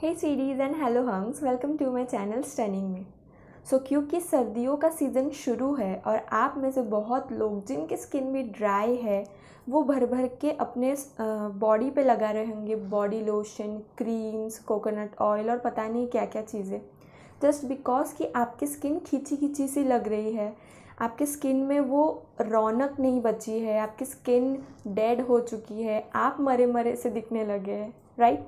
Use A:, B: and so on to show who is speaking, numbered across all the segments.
A: Hey CDs and hello hunks welcome to my channel stunning में so क्योंकि सर्दियों का सीज़न शुरू है और आप में से बहुत लोग जिनकी स्किन भी ड्राई है, वो भर भर के अपने बॉडी पे लगा रहे होंगे। Body lotion creams coconut oil और पता नहीं क्या क्या चीज़ें। जस्ट बिकॉज़ कि आपकी स्किन खींची खींची सी लग रही है, आपके स्किन में वो रौनक नहीं बची है, आपकी स्किन डेड हो चुकी है, आप मरे मरे से दिखने लगे हैं राइट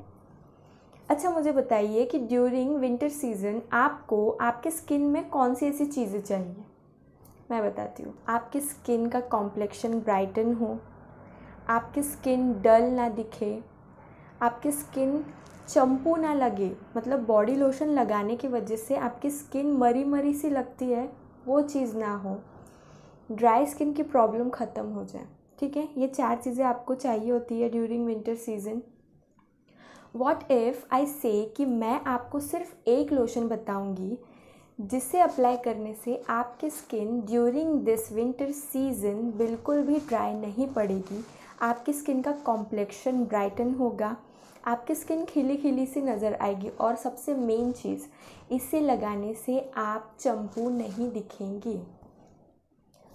A: अच्छा मुझे बताइए कि ड्यूरिंग विंटर सीज़न आपको, आपके स्किन में कौन सी ऐसी चीज़ें चाहिए? मैं बताती हूँ। आपकी स्किन का कॉम्प्लेक्शन ब्राइटन हो, आपकी स्किन डल ना दिखे, आपकी स्किन चंपू ना लगे मतलब बॉडी लोशन लगाने की वजह से आपकी स्किन मरी मरी सी लगती है, वो चीज़ ना हो ड्राई स्किन की प्रॉब्लम ख़त्म हो जाए। ठीक है? ये चार चीज़ें आपको चाहिए होती है during winter season what if I say कि मैं आपको सिर्फ़ एक लोशन बताऊँगी, जिसे अप्लाई करने से आपकी skin during this winter season बिल्कुल भी ड्राई नहीं पड़ेगी। आपकी स्किन का कॉम्प्लेक्शन ब्राइटन होगा। आपकी स्किन खिली खिली सी नज़र आएगी। और सबसे मेन चीज़, इसे लगाने से आप चंपू नहीं दिखेंगी।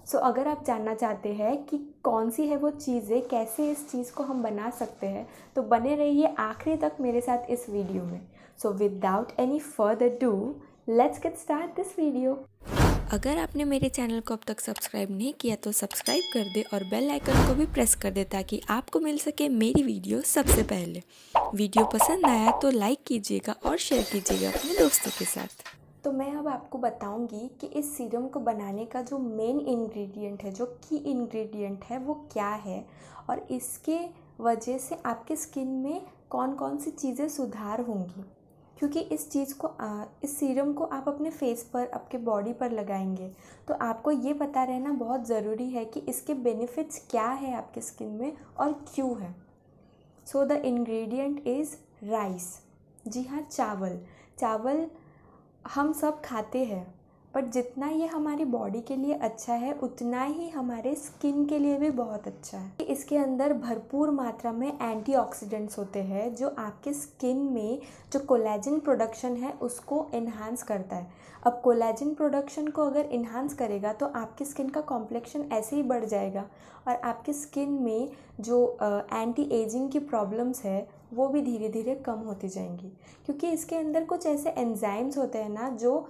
A: सो so, अगर आप जानना चाहते हैं कि कौन सी है वो चीज़ें कैसे इस चीज़ को हम बना सकते हैं तो बने रहिए आखिरी तक मेरे साथ इस वीडियो में। So without any further ado let's get start this video
B: अगर आपने मेरे चैनल को अब तक सब्सक्राइब नहीं किया तो सब्सक्राइब कर दे और बेल आइकन को भी प्रेस कर दे ताकि आपको मिल सके मेरी वीडियो सबसे पहले। वीडियो पसंद आया तो लाइक कीजिएगा और शेयर कीजिएगा अपने दोस्तों के साथ।
A: तो मैं अब आपको बताऊँगी कि इस सीरम को बनाने का जो मेन इंग्रेडिएंट है जो की इंग्रेडिएंट है वो क्या है और इसके वजह से आपके स्किन में कौन कौन सी चीज़ें सुधार होंगी। क्योंकि इस चीज़ को आ, इस सीरम को आप अपने फेस पर आपके बॉडी पर लगाएँगे तो आपको ये पता रहना बहुत ज़रूरी है कि इसके बेनिफिट्स क्या है आपके स्किन में और क्यों है। So the ingredient is rice जी हाँ चावल। चावल हम सब खाते हैं बट जितना ये हमारी बॉडी के लिए अच्छा है, उतना ही हमारे स्किन के लिए भी बहुत अच्छा है। इसके अंदर भरपूर मात्रा में एंटीऑक्सीडेंट्स होते हैं, जो आपके स्किन में जो कोलेजन प्रोडक्शन है, उसको इन्हांस करता है। अब कोलेजन प्रोडक्शन को अगर इन्हांस करेगा तो आपकी स्किन का कॉम्प्लेक्शन ऐसे ही बढ़ जाएगा, और आपकी स्किन में जो एंटी एजिंग की प्रॉब्लम्स है वो भी धीरे धीरे कम होती जाएँगी। क्योंकि इसके अंदर कुछ ऐसे एंजाइम्स होते हैं ना, जो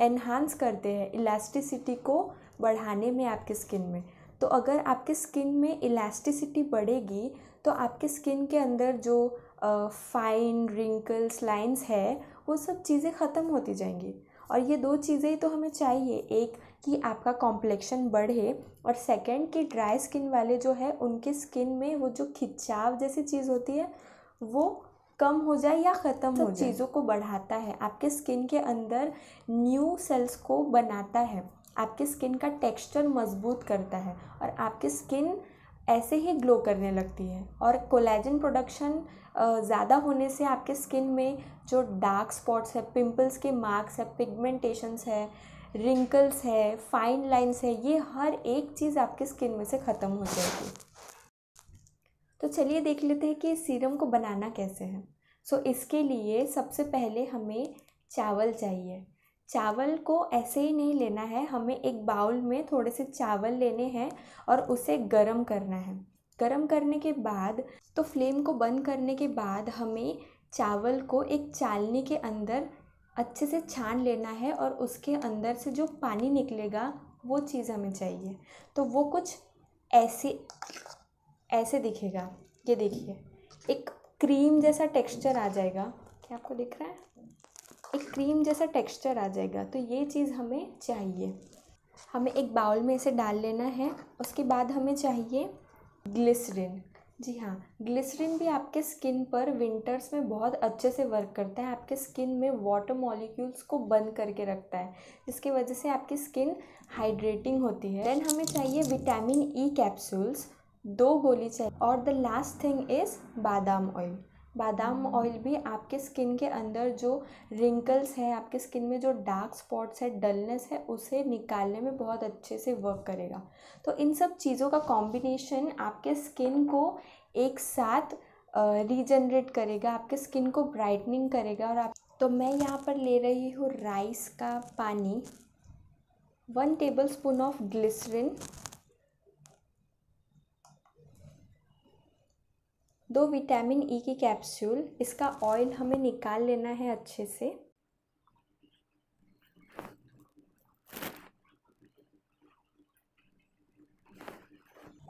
A: एनहांस करते हैं इलास्टिसिटी को बढ़ाने में आपके स्किन में। तो अगर आपके स्किन में इलास्टिसिटी बढ़ेगी तो आपके स्किन के अंदर जो फाइन रिंकल्स लाइंस है, वो सब चीज़ें ख़त्म होती जाएँगी। और ये दो चीज़ें ही तो हमें चाहिए, एक कि आपका कॉम्प्लेक्शन बढ़े और सेकंड कि ड्राई स्किन वाले जो है उनके स्किन में वो जो खिंचाव जैसी चीज़ होती है वो कम हो जाए या ख़त्म हो जाए? चीज़ों को बढ़ाता है। आपके स्किन के अंदर न्यू सेल्स को बनाता है। आपके स्किन का टेक्सचर मज़बूत करता है और आपकी स्किन ऐसे ही ग्लो करने लगती है। और कोलेजन प्रोडक्शन ज़्यादा होने से आपके स्किन में जो डार्क स्पॉट्स है पिंपल्स के मार्क्स है पिगमेंटेशंस है रिंकल्स है फाइन लाइंस है ये हर एक चीज़ आपके स्किन में से ख़त्म हो जाएगी। तो चलिए देख लेते हैं कि सीरम को बनाना कैसे है। सो so, इसके लिए सबसे पहले हमें चावल चाहिए। चावल को ऐसे ही नहीं लेना है हमें एक बाउल में थोड़े से चावल लेने हैं और उसे गरम करना है। गरम करने के बाद तो फ्लेम को बंद करने के बाद हमें चावल को एक चालनी के अंदर अच्छे से छान लेना है और उसके अंदर से जो पानी निकलेगा, वो चीज़ हमें चाहिए। तो वो कुछ ऐसे ऐसे दिखेगा। ये देखिए, एक क्रीम जैसा टेक्सचर आ जाएगा। क्या आपको दिख रहा है? एक क्रीम जैसा टेक्सचर आ जाएगा। तो ये चीज़ हमें चाहिए। हमें एक बाउल में इसे डाल लेना है। उसके बाद हमें चाहिए ग्लिसरिन जी हाँ ग्लिसरीन भी आपके स्किन पर विंटर्स में बहुत अच्छे से वर्क करता है। आपके स्किन में वाटर मॉलिक्यूल्स को बंद करके रखता है, जिसकी वजह से आपकी स्किन हाइड्रेटिंग होती है। देन हमें चाहिए विटामिन ई कैप्सूल्स दो गोली चाहिए, और the last thing is badam oil बादाम ऑयल भी आपके स्किन के अंदर जो रिंकल्स है, आपके स्किन में जो डार्क स्पॉट्स है डलनेस है, उसे निकालने में बहुत अच्छे से वर्क करेगा। तो इन सब चीज़ों का कॉम्बिनेशन आपके स्किन को एक साथ रीजनरेट करेगा, आपके स्किन को ब्राइटनिंग करेगा और आप तो मैं यहाँ पर ले रही हूँ राइस का पानी। One tablespoon of glycerine दो विटामिन ई की कैप्सूल, इसका ऑयल हमें निकाल लेना है अच्छे से।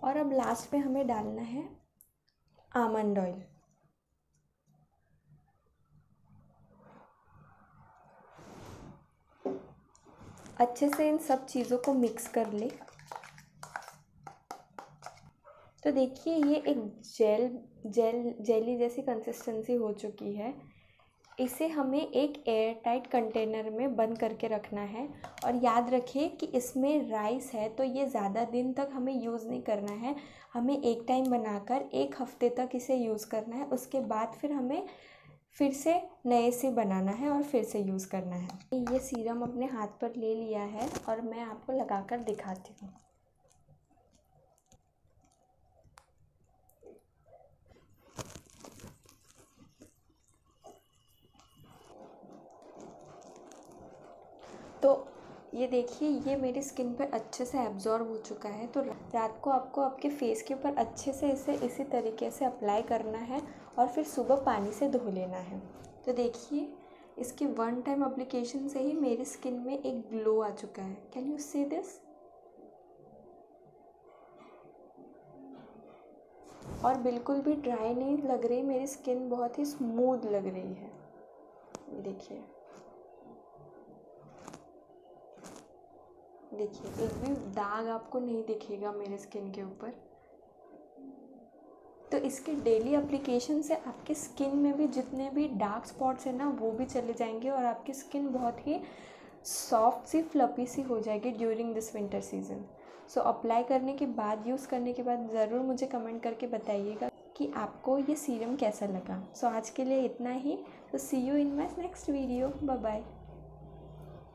A: और अब लास्ट में हमें डालना है आमंड ऑयल अच्छे से इन सब चीज़ों को मिक्स कर ले। तो देखिए, ये एक जेल जेल, जेली जैसी कंसिस्टेंसी हो चुकी है। इसे हमें एक एयर टाइट कंटेनर में बंद करके रखना है और याद रखिए कि इसमें राइस है तो ये ज़्यादा दिन तक हमें यूज़ नहीं करना है। हमें एक टाइम बनाकर एक हफ़्ते तक इसे यूज़ करना है, उसके बाद फिर हमें फिर से नए से बनाना है और फिर से यूज़ करना है। ये सीरम अपने हाथ पर ले लिया है और मैं आपको लगाकर दिखाती हूँ तो ये देखिए, ये मेरी स्किन पर अच्छे से एब्जॉर्ब हो चुका है तो रात को आपको आपके फेस के ऊपर अच्छे से इसे, इसी तरीके से अप्लाई करना है और फिर सुबह पानी से धो लेना है। तो देखिए, इसके वन टाइम अप्लीकेशन से ही मेरी स्किन में एक ग्लो आ चुका है। कैन यू सी दिस और बिल्कुल भी ड्राई नहीं लग रही, मेरी स्किन बहुत ही स्मूथ लग रही है। देखिए। देखिए एक भी दाग आपको नहीं दिखेगा मेरे स्किन के ऊपर। तो इसके डेली अप्लीकेशन से आपके स्किन में भी जितने भी डार्क स्पॉट्स हैं ना वो भी चले जाएँगे और आपकी स्किन बहुत ही सॉफ्ट सी फ्लपी सी हो जाएगी during this winter season so apply करने के बाद यूज़ करने के बाद ज़रूर मुझे कमेंट करके बताइएगा कि आपको ये सीरम कैसा लगा। सो so, आज के लिए इतना ही। तो see you in my next video bye bye